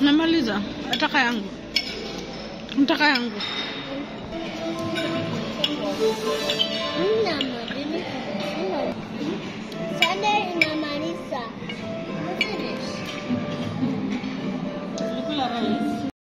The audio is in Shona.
namaliza ataka yangu mtaka yangu Nina. Thank you.